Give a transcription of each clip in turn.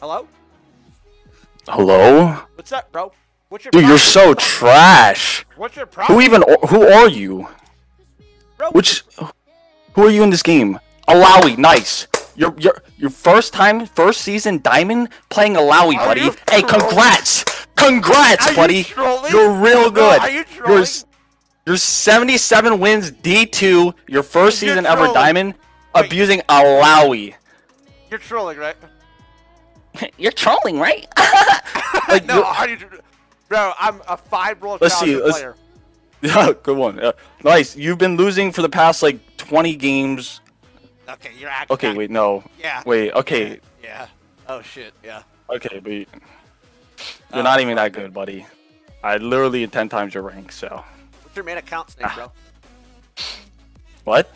Hello? Hello? What's up, bro? What's your Dude, you're so trash. What's your problem? Who even? Who are you? Bro, Which? Who are you in this game? Illaoi, nice. Your your your first time, first season diamond playing Illaoi, buddy. Hey, trolling? congrats, congrats, Are buddy. trolling? You're real good. are you You're trolling? you're 77 wins, D2, your first You're season ever diamond, Wait. abusing Illaoi. You're trolling, right? You're trolling, right? like, no, you're- are you? Bro, I'm a five world Let's see, challenger let's- player. Yeah, good one. Yeah. Nice. You've been losing for the past like 20 games. Okay, you're actually. Okay, wait, no. Yeah. Wait, okay. Yeah. Oh shit. Yeah. Okay, but you're Oh, not even that good, buddy. I literally 10 times your rank, so. What's your main account's Ah. name, bro? What?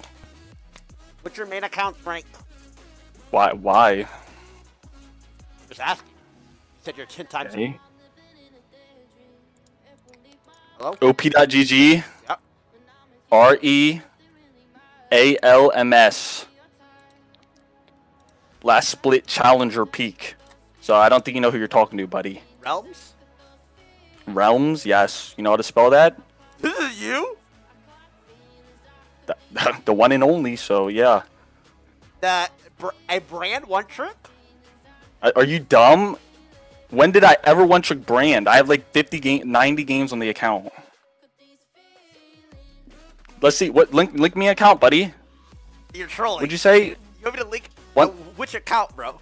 What's your main account's rank? Why? Why? Just asking. You said you're ten times. Okay. Hello. OP.GG. Yep. R E A L M S. Last split challenger peak. So I don't think you know who you're talking to, buddy. Realms. Realms, yes. You know how to spell that? This is you. The, the one and only, so yeah. Br- a brand one trip. Are you dumb? When did I ever one trick brand? I have like 50 game 90 games on the account. Let's see. What link link me account, buddy? You're trolling. Would you say You want me to link? What? uh, which account, bro?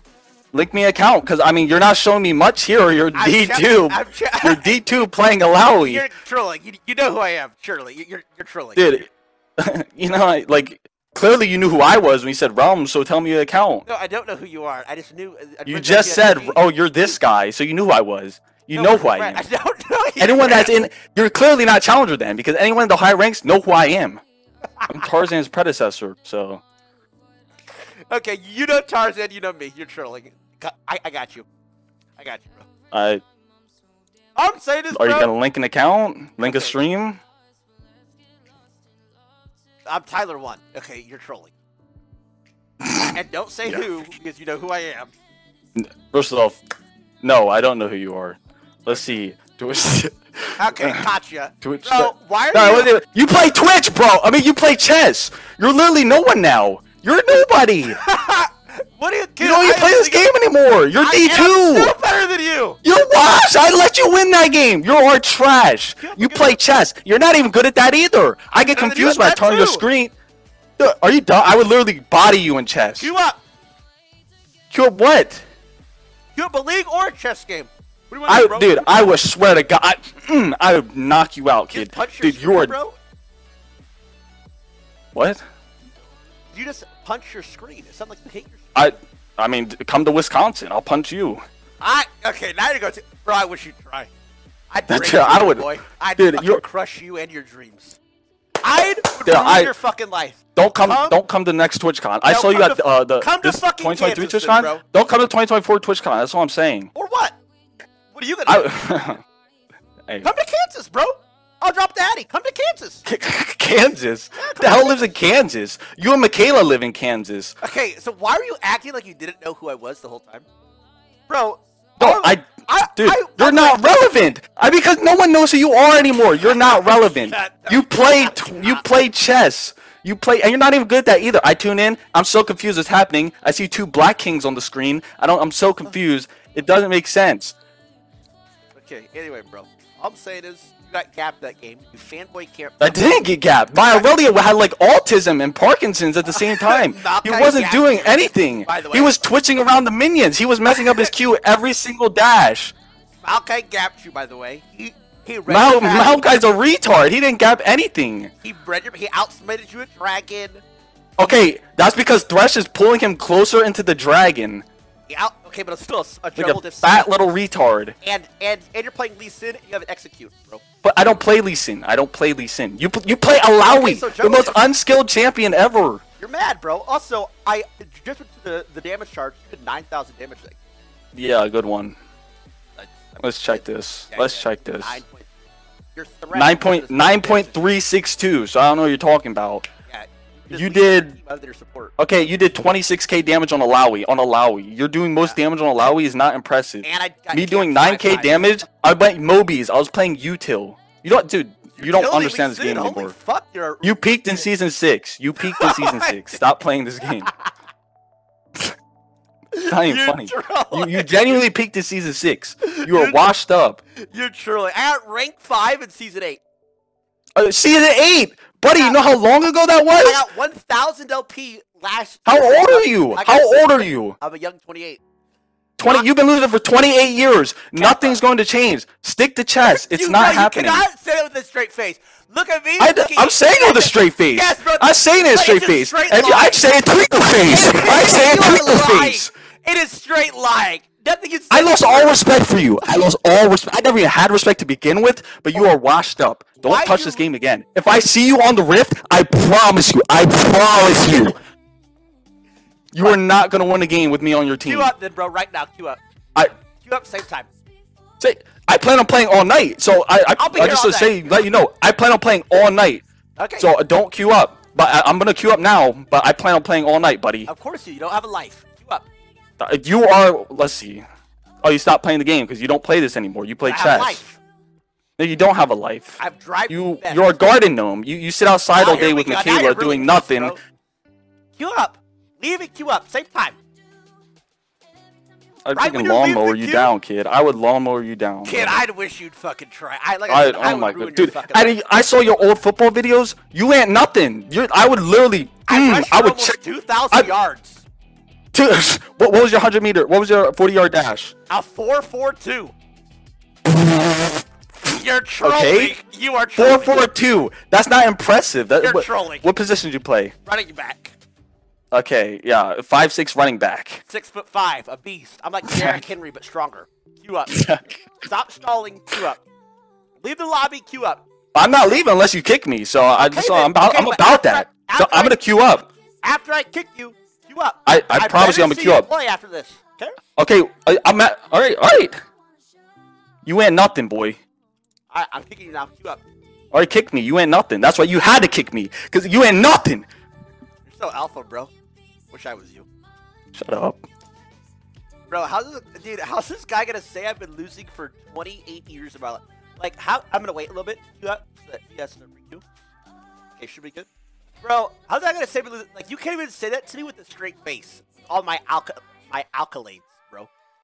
link me account? Cuz I mean, you're not showing me much here. You're D2. checking- I'm che- you're D2 playing Illaoi. You're trolling. You, you know who I am, surely. You- You're you're trolling. Dude, you know, I- like clearly you knew who I was when you said Realms, so tell me your account. No, I don't know who you are. I just knew. Uh, I You just said, "Oh, you're this guy," so you knew who I was. You No, know who I am. I don't know you. Anyone that's in, you're clearly not challenger then, because anyone in the high ranks know who I am. I'm Tarzan's predecessor, so Okay, you know Tarzan. You know me. You're trolling. I, I got you. I got you, bro. I. I'm saying this, Are you gonna link an account? Link a stream? I'm Tyler one. Okay, you're trolling. and don't say who because you know who I am. First off, no, I don't know who you are. Let's see. Twitch. Okay, gotcha. Twitch. Bro, why are No, you? you play Twitch, bro. I mean, you play chess. You're literally no one now. You're nobody. What are you you? don't even play this game anymore. You're D two. still better than you. You're wash. I let you win that game. You are trash. You play chess. You're not even good at that either. I get confused when I turn your screen. Dude, Are you dumb? I would literally body you in chess. You up? You up what? You up a league or a chess game? What do you want to I, do, dude, I would swear to God, I, mm, I would knock you out, kid. punch your Dude, you're bro. what? You just punch your screen. It sounds like you hate your. I, I mean, come to Wisconsin. I'll punch you. I okay. Now you go to. Bro, I wish you'd try. I'd That's- break I would- Boy. I'd dude, fucking you're- crush you and your dreams. I'd Dude, ruin I- your fucking life. Don't come, Come- don't come to the next TwitchCon. I No, saw you at to- uh, the come to fucking 2023 Kansas TwitchCon. bro. Don't come to 2024 TwitchCon. That's all I'm saying. Or what? What are you gonna do? I, hey, Come to Kansas, bro. I'll drop the Addy. Come to Kansas. Kansas. The hell lives in Kansas? You and Macaiyla live in Kansas. Okay, so why are you acting like you didn't know who I was the whole time, bro? No, I, I- dude, I- you're not relevant. I because no one knows who you are anymore. You're not relevant. You play, t- you play chess. You play, and you're not even good at that either. I tune in. I'm so confused. What's happening? I see two black kings on the screen. I don't. I'm so confused. It doesn't make sense. Okay, anyway, bro. All I'm saying is got gapped that game. You fanboy can't. I didn't get gapped. My Aurelio had like autism and Parkinson's at the same time. he wasn't doing anything. By the way, He was twitching around the minions. He was messing up his Q every single dash. Malachi gapped you, by the way. He he read Mal. Malachi's a retard. He didn't gap anything. He read your. He outsmarted you at Dragon. Okay, that's because Thresh is pulling him closer into the dragon. Out. Okay, but it's still a, a Like double a fat little retard. And and and you're playing Lee Sin. You have an execute, bro. But I don't play Lee Sin. I don't play Lee Sin. You you play Illaoi, Okay, so the most unskilled champion ever. You're mad, bro. Also, I just went to the, the damage chart. You did nine thousand damage. Like, Yeah, good one. I- I- Let's check this. yeah, Let's yeah, check this. Nine point. Nine is point just nine damage. point three six two. So I don't know what you're talking about. Yeah, You did- team out of their support. Okay, you did 26k damage on Illaoi. On Illaoi, you're doing most damage on Illaoi is not impressive. And I got Me doing 9k times. damage, I went Mobies. I was playing util. You don't, dude. You don't Totally understand this game anymore. Fuck, You peaked in season six. You peaked in season six. Stop playing this game. It's not even You're funny. You, you genuinely peaked in season six. You You're- washed up. You're truly. I got rank five in season eight. Uh, season eight, buddy. You know how long ago that was? I got 1,000 LP last. How old are you? How old are you? I'm a young 28. Twenty. You've been losing for 28 years. Nothing's going to change. Stick to chess. It's you, not bro, happening. You cannot say it with a straight face. Look at me. I, am saying it with a straight face. Yes, bro. I'm saying it straight face. straight If you- line. I say it twinkle face. I say it You are twinkle face. It is straight lying. Nothing. I lost all respect for you. I lost all respect. I never even had respect to begin with, but you are washed up. Don't Why touch you- this game again. If I see you on the rift, I promise you, I promise you, you are not gonna win a game with me on your team. Queue up then, bro. Right now. Queue up. I Queue up. Same time. say I plan on playing all night, so I I, I'll be I here just all to say let you know I plan on playing all night. Okay. So don't queue up. But I, I'm gonna queue up now. But I plan on playing all night, buddy. of course you. You don't have a life. You are. Let's see. Oh, you stopped playing the game because you don't play this anymore. You play I have chess. life. No, you don't have a life. I have drive. You best. you're a garden gnome. You you sit outside all day with go. Macaiyla really doing nothing. bro. Queue up. Leave it. Queue up. Same time. I'd Right you leave lawnmower you down, kid. I would lawnmower you down. Kid, brother. I'd wish you'd fucking try. I like. I, I, said, I oh my god, dude! I. I saw your old football videos. You ain't nothing. You, I would literally, I mm, I would check. two thousand yards. Two, what, what was your hundred meter? What was your forty yard dash? A four four two. You're trolling. Okay. You are trolling. four two. That's not impressive. That, You're what, trolling. What position did you play? Running back. Okay, yeah, five six running back. Six foot five. A beast. I'm like Derrick Henry, but stronger. Queue up. Stop stalling. Queue up. Leave the lobby. Queue up. I'm not leaving unless you kick me. So I just, then. I'm about, Okay, I'm about after that. I- So after I'm gonna queue up. After I kick you, up. I- I promise you I'm gonna queue up. Play after this. Okay. Okay, I, I'm at. All right, all right. You ain't nothing, boy. I, I'm kicking you now. Queue up. All right, kick me. You ain't nothing. That's why you had to kick me, cause you ain't nothing. You're so alpha, bro. Wish I was you. Shut up. Bro, how's this, dude? How's this guy gonna say I've been losing for 28 years of my life? Like, how? I'm gonna wait a little bit. You got yes, no requeue. Okay, should be good. Bro, how's that gonna say? Like, you can't even say that to me with a straight face. All my alka, my accolades.